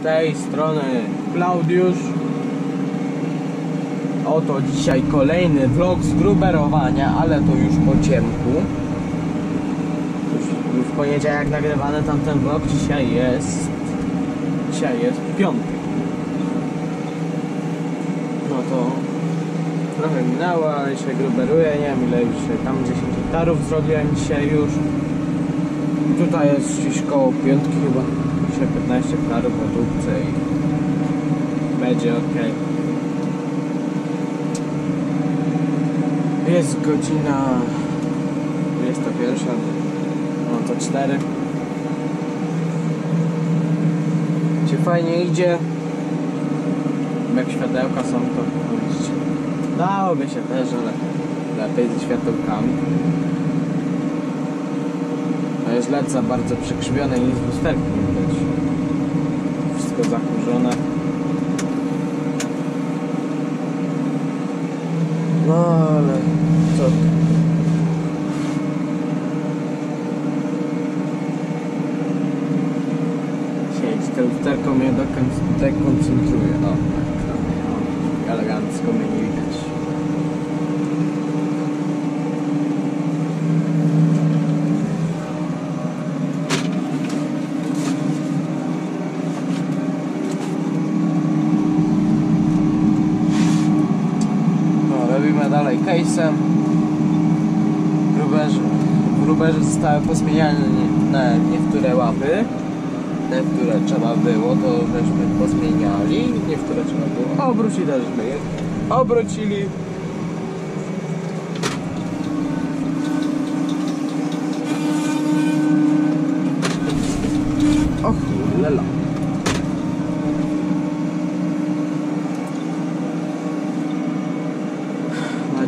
Z tej strony Klaudiusz. Oto dzisiaj kolejny vlog z gruberowania, ale to już po ciemku. Już, w poniedziałek nagrywany tamten vlog, dzisiaj jest... Dzisiaj jest piątek. No to trochę minęło, ale dzisiaj gruberuję, nie wiem ile już tam 10 hektarów zrobiłem dzisiaj już. Tutaj jest gdzieś koło piątki chyba, dzisiaj 15 hektarów na dupce i będzie ok. Jest godzina 21, no to 4. Czy fajnie idzie? Jak światełka są, to widzicie. Dałoby się też, ale lepiej ze światełkami. To jest LED za bardzo przekrzywione i lusterku nie widać. Wszystko zakurzone. No ale co? Siedź, to lusterko mnie dokon- dekoncentruje. O, tak, tak. O, elegancko mnie nie widać. No, robimy dalej case'em. Gruberze, gruberze zostały posmieniane na niektóre łapy. Niektóre trzeba było, to żeśmy posmieniali. Niektóre trzeba było obrócić, też żeśmy je obrócili. Och, lela.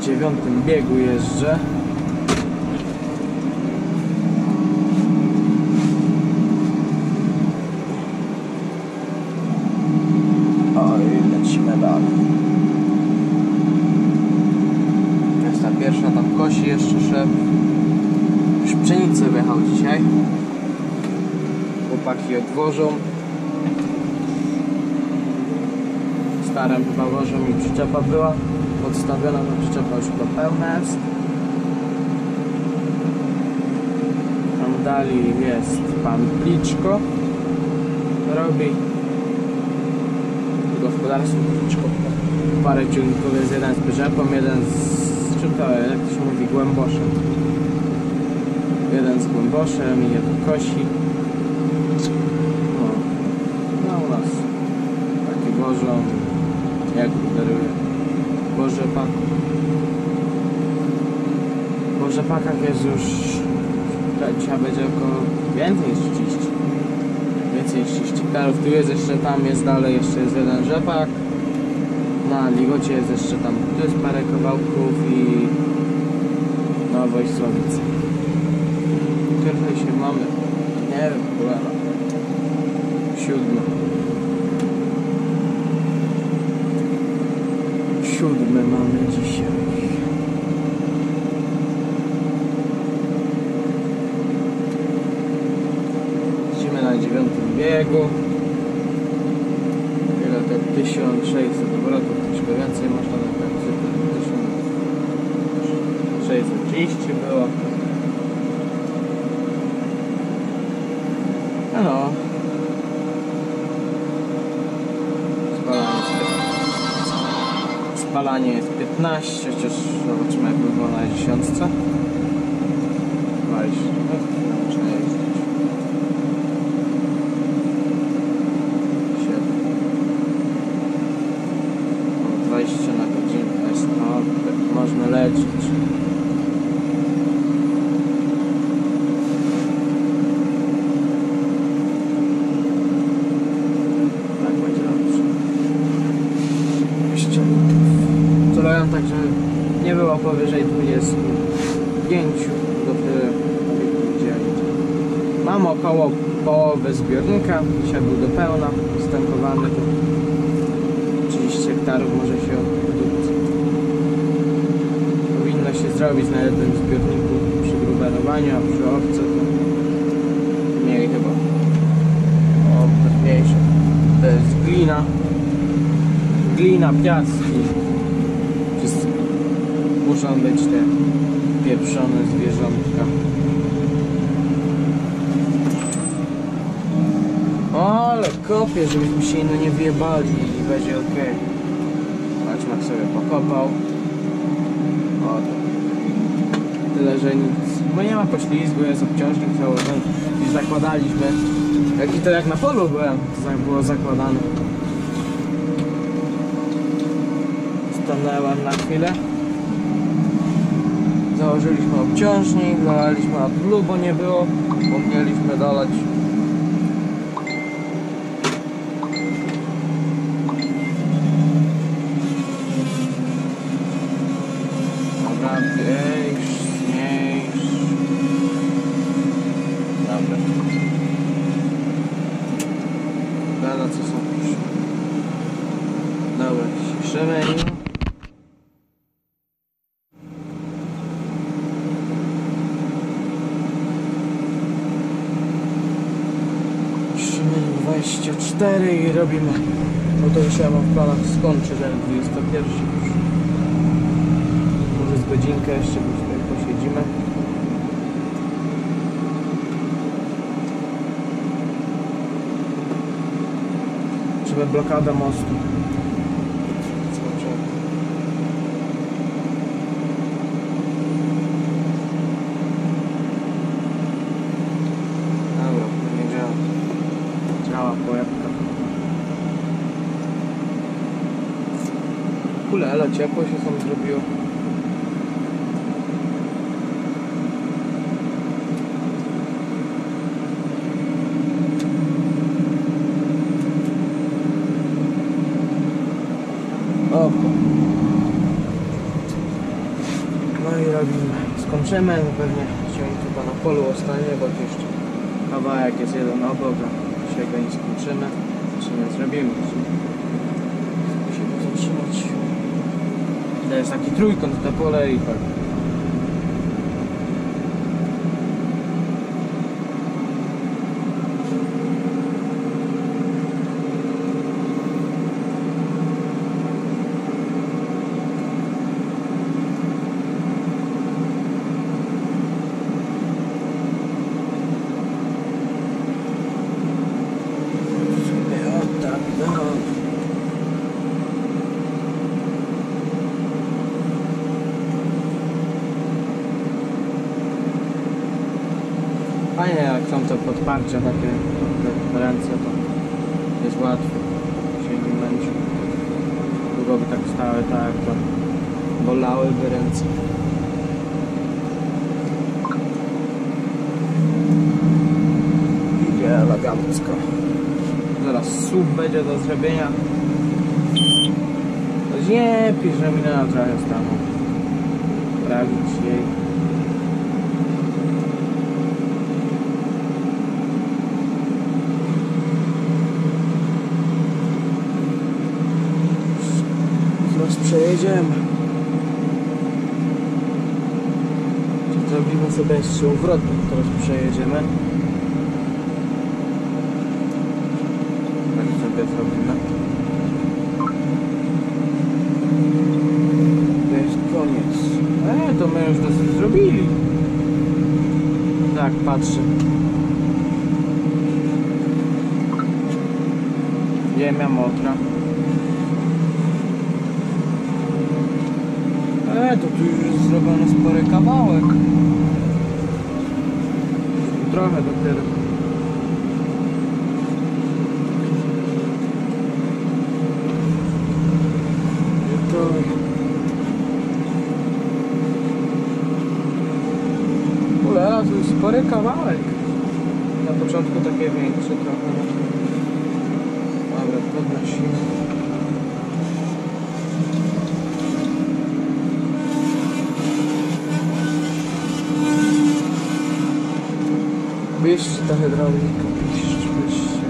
Dziewiątym biegu jeżdżę. Oj, lecimy dalej. Jest pierwsza tam jeszcze szef. Już dzisiaj. Chłopaki odwożą. Starem chyba wożą i przyczepa była podstawiona, no przyczepa już chyba pełna jest. Tam dalej jest pan Pliczko. Robi gospodarstwo Pliczko. Parę ciągników jest jeden z przyczepą, jeden z czym to, jak to się mówi, głęboszem. Jeden z głęboszem i jeden kosi. No, no u nas takie wożą, jak moderuje. Po rzepaku. Po rzepakach jest już trzeba będzie około więcej niż 30. Więcej niż 30 hektarów. Tu jest jeszcze, tam jest dalej, jeszcze jest jeden rzepak. Na Ligocie jest jeszcze tam, tu jest parę kawałków i na Wojsławicy. Trochę się mamy, nie wiem, chyba siódmy. Siódmy mamy dzisiaj. Jedziemy na dziewiątym biegu. Ile to 1600 obrotów, troszkę więcej można na tak 1630 było. Spalanie jest 15. Spalanie jest 15, chociaż zobaczymy jak było na dziesiątce. Walić. No, można jeździć. 7. O, 20 na godzinę jest no, tak można lecieć. Tak będzie dobrze. Jeszcze celuję tak, że nie było powyżej 25 dopiero gdzie Mam około połowy zbiornika, dzisiaj był do pełna, stankowany to 30 hektarów może się odbyć. Powinno się zrobić na jednym zbiorniku przy gruberowaniu, a przy owce to mniej chyba. O, mniejsze. Te jest glina. Glina, piaski. Wszystko. Muszą być te pieprzone zwierzątka. O, kopię, żebyśmy się no nie wjebali i będzie ok. Maćmak sobie pokopał. O, tyle, że nic. Bo nie ma poślizgu, jest obciążnik założony. Już zakładaliśmy. Jak i to jak na polu byłem, to tak było zakładane. Stanęłem na chwilę. Założyliśmy obciążnik, dolaliśmy AdBlue, bo nie było, bo mieliśmy dolać Dobra, zmniejsz, zmniejsz. Dobra. Dobra, co są już? Dobra, ciszymy i... Ciszymy 24 i robimy. No to już ja mam w planach skończyć, ale 21 już. Może z godzinkę jeszcze tutaj posiedzimy. Żeby blokada mostu. Zobaczymy. Dobra, to nie działa. Działa pojemka. Kule, ale ciepło się tam zrobiło. O. No i robimy. Skończymy, pewnie się chyba na polu ostanie, bo jeszcze kawałek jest jeden obok, a dzisiaj go nie skończymy. Czy nie zrobimy. Jest taki trójkąt na pole i tak. Fajnie jak są te podparcia takie ręce, to jest łatwo się nie męczy. Długo by tak stały, tak to bolałyby ręce. Idzie elegancko. Zaraz słup będzie do zrobienia. To nie pisz, że mi na trochę stanął. Prawić jej. Zaraz przejedziemy. Zrobimy sobie jeszcze uwrotnik, teraz przejedziemy. Tak sobie zrobimy. To jest koniec. E, to my już dosyć zrobili. Tak, patrzę. Ziemia mokra. E, to tu już jest zrobiony spory kawałek. Trochę dopiero. Ulala, to jest spory kawałek. Na początku takie większe trochę. Dobra, podnosimy. da hidráulica, pistas,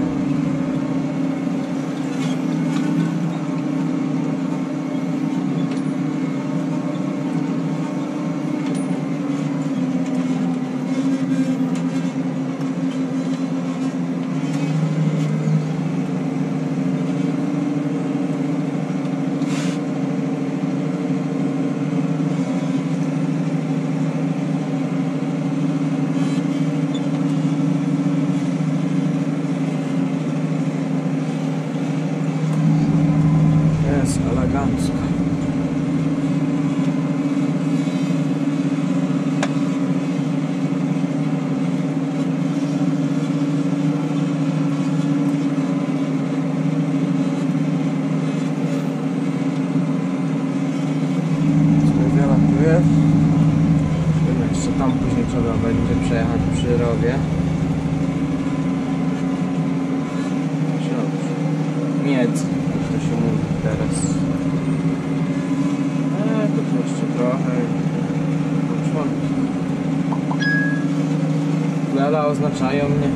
Lela oznaczają mnie.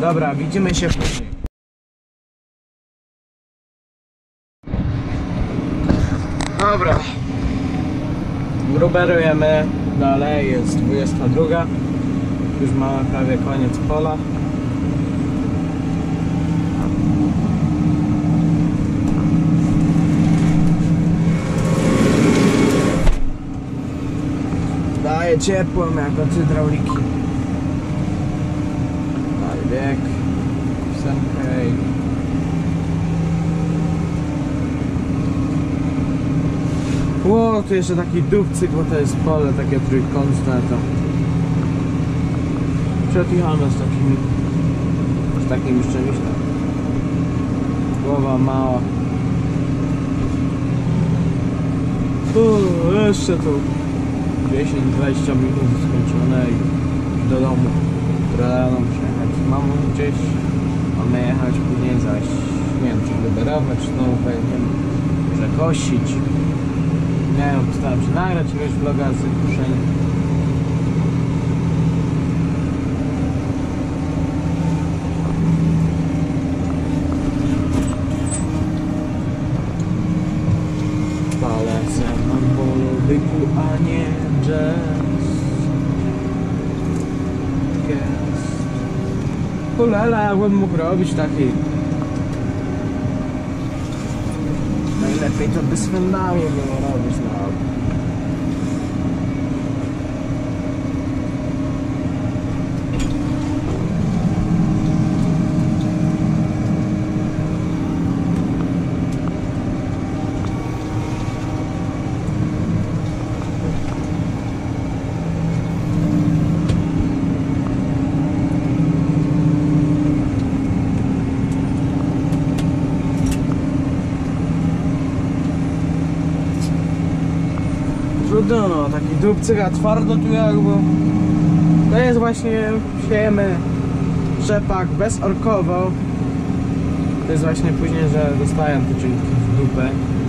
Dobra, widzimy się później. Dobra. Gruberujemy dalej, jest 22. Już mamy prawie koniec pola. Daje ciepłem jak od hydrauliki. Bieg. I... Ło, tu jeszcze taki dupcyk, bo to jest pole takie trójkątne to. Przepijane z takimi... z takim czymś tam. Głowa mała. Uuu, jeszcze tu 10-20 minut skończone i do domu. Rano mamą gdzieś. Mamy jechać później zaś, nie wiem, czy wyberować, czy znowu pewnie, może kosić. Nie wiem, staram się nagrać jakiegoś vloga z kuszenia. Jakbym mógł robić taki. Najlepiej to by z fendami było robić no. Trudno no, taki dupcyk, twardo tu jakby. To jest właśnie, siejemy rzepak bezorkowo. To jest właśnie później, że dostaję te czynki w dupę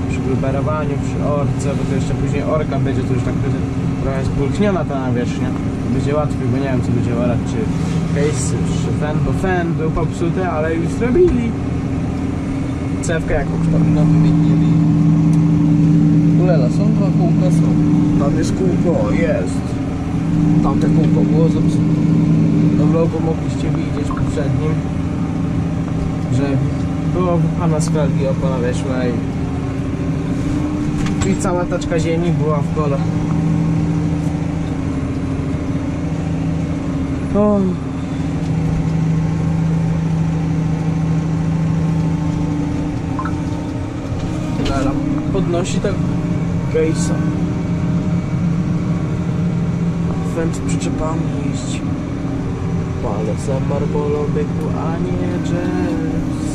przy gruberowaniu, przy orce, bo to jeszcze później orka będzie, to już tak będzie trochę spulchniona ta nawierzchnia. Będzie łatwiej, bo nie wiem co będzie orać, czy case, czy fen, bo fen był popsuty, ale już zrobili. Cewkę jakąś tam nową wymienili. Ulela, są dwa kółka, są. Tam jest kółko, jest. Tamte kółko było zepsute. No logo mogliście widzieć poprzednim, że było wypchana z felgi opona weszła i i cała taczka ziemi była w kole. O. Lela podnosi tak gejsa. Fent przyczepami jeździ. Palec marbolą byku, a nie jazz.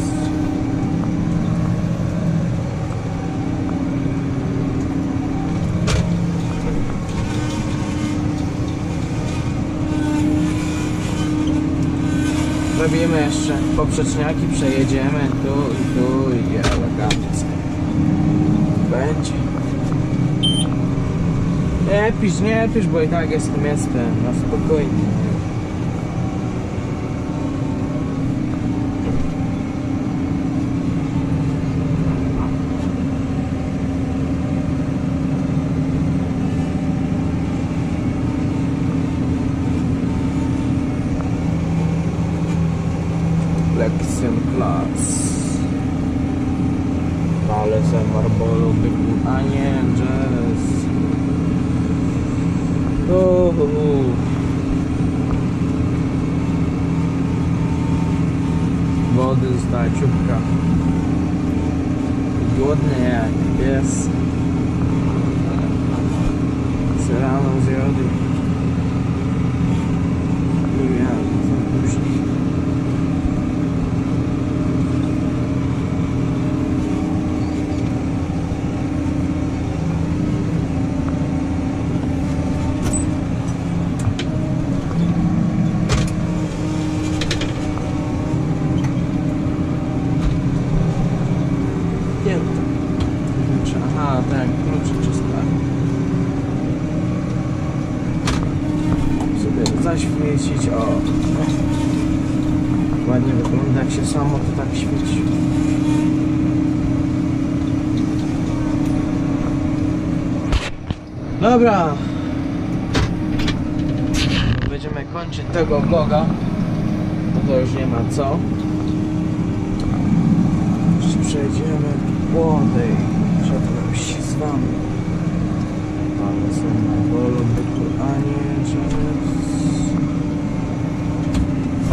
Robimy jeszcze poprzeczniaki, przejedziemy tu i tu i elegancko. Będzie. Nie pisz, nie pisz, bo i tak jestem, jestem, no spokojnie. тачка. Годная, без. Все равно. Dobra. Będziemy kończyć tego vloga. No to już nie ma co. Jeszcze przejdziemy Łodej. Żadnym się z wami. Ale są na polu byku, a nie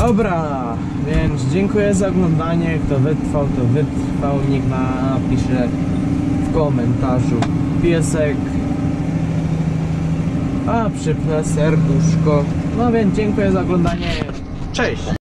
Dobra, więc dziękuję za oglądanie. Kto wytrwał, to wytrwał. Niech napisze w komentarzu piesek. A przypnę serduszko. No więc dziękuję za oglądanie. Cześć!